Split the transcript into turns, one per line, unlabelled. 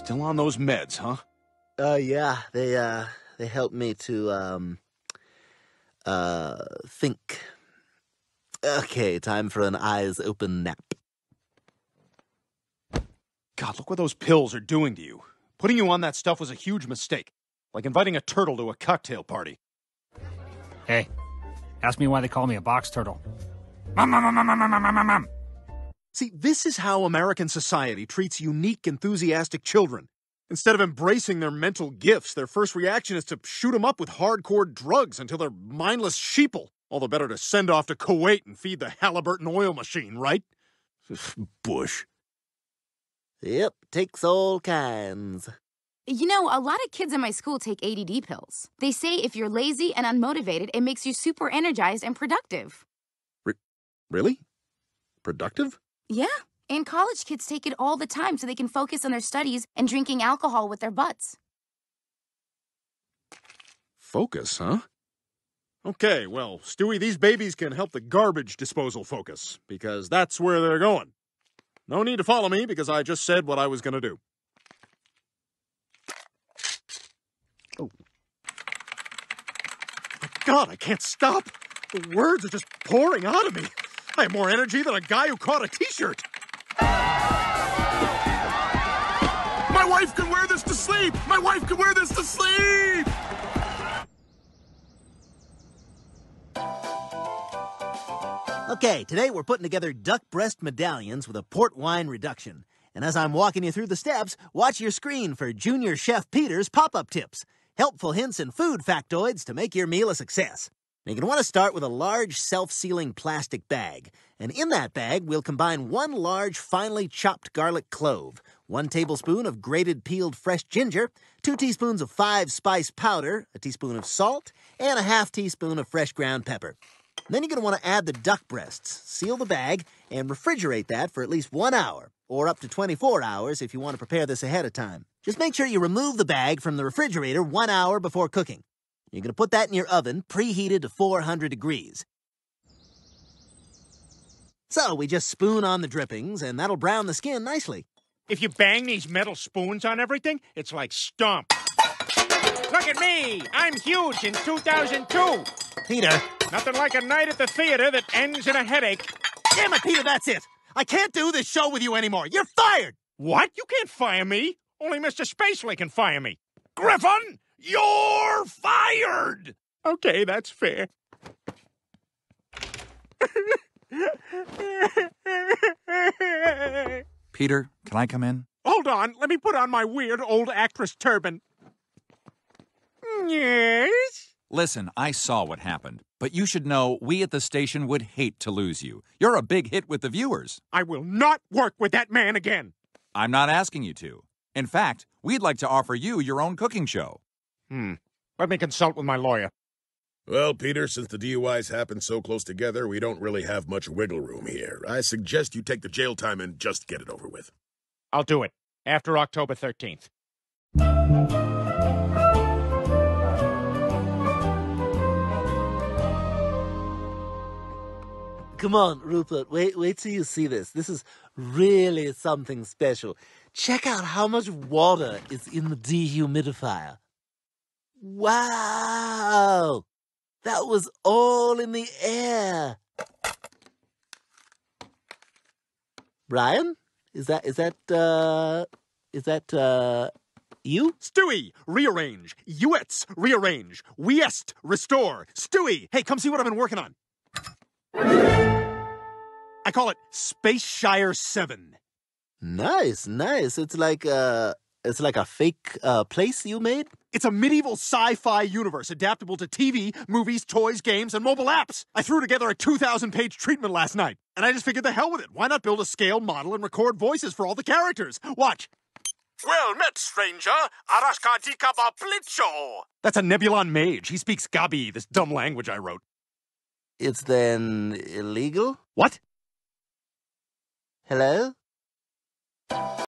Still on those meds, huh?
Uh, yeah, they, uh, they help me to, um, uh, think. Okay, time for an eyes open nap.
God, look what those pills are doing to you. Putting you on that stuff was a huge mistake. Like inviting a turtle to a cocktail party.
Hey, ask me why they call me a box turtle. Mum, mum, mum, mum, mum, mum, mum, mum.
See, this is how American society treats unique, enthusiastic children. Instead of embracing their mental gifts, their first reaction is to shoot them up with hardcore drugs until they're mindless sheeple. All the better to send off to Kuwait and feed the Halliburton oil machine, right? Bush.
Yep, takes all kinds.
You know, a lot of kids in my school take ADD pills. They say if you're lazy and unmotivated, it makes you super energized and productive.
Really? Productive?
Yeah, and college kids take it all the time so they can focus on their studies and drinking alcohol with their butts.
Focus, huh? Okay, well, Stewie, these babies can help the garbage disposal focus, because that's where they're going. No need to follow me, because I just said what I was going to do. Oh. My God, I can't stop. The words are just pouring out of me. I have more energy than a guy who caught a t-shirt. My wife can wear this to sleep! My wife can wear this to sleep!
Okay, today we're putting together duck breast medallions with a port wine reduction. And as I'm walking you through the steps, watch your screen for Junior Chef Peter's pop up tips helpful hints and food factoids to make your meal a success. You're going to want to start with a large self sealing plastic bag. And in that bag, we'll combine one large finely chopped garlic clove, one tablespoon of grated peeled fresh ginger, two teaspoons of five spice powder, a teaspoon of salt, and a half teaspoon of fresh ground pepper. Then you're going to want to add the duck breasts, seal the bag, and refrigerate that for at least one hour, or up to 24 hours if you want to prepare this ahead of time. Just make sure you remove the bag from the refrigerator one hour before cooking. You're going to put that in your oven, preheated to 400 degrees. So we just spoon on the drippings, and that'll brown the skin nicely.
If you bang these metal spoons on everything, it's like stomp. Look at me! I'm huge in 2002!
Peter!
Nothing like a night at the theater that ends in a headache.
Damn it, Peter, that's it! I can't do this show with you anymore! You're fired!
What? You can't fire me! Only Mr. Spacely can fire me. Griffin, you're fired! Okay, that's fair.
Peter, can I come in?
Hold on, let me put on my weird old actress turban. Yes?
Listen, I saw what happened, but you should know we at the station would hate to lose you. You're a big hit with the viewers.
I will not work with that man again.
I'm not asking you to. In fact, we'd like to offer you your own cooking show.
Hmm. Let me consult with my lawyer.
Well, Peter, since the DUIs happened so close together, we don't really have much wiggle room here. I suggest you take the jail time and just get it over with.
I'll do it after October 13th.
Come on, Rupert, wait, wait till you see this. This is really something special. Check out how much water is in the dehumidifier. Wow! That was all in the air. Brian? Is that, is that, uh, is that, uh, you?
Stewie, rearrange. Uets, rearrange. Wiest, restore. Stewie, hey, come see what I've been working on. I call it Space Shire 7.
Nice, nice. It's like, uh, it's like a fake, uh, place you made?
It's a medieval sci-fi universe adaptable to TV, movies, toys, games, and mobile apps. I threw together a 2,000-page treatment last night, and I just figured the hell with it. Why not build a scale model and record voices for all the characters? Watch.
Well met, stranger. Araskadika Plitcho.
That's a Nebulon mage. He speaks Gabi, this dumb language I wrote.
It's then illegal?
What?
Hello?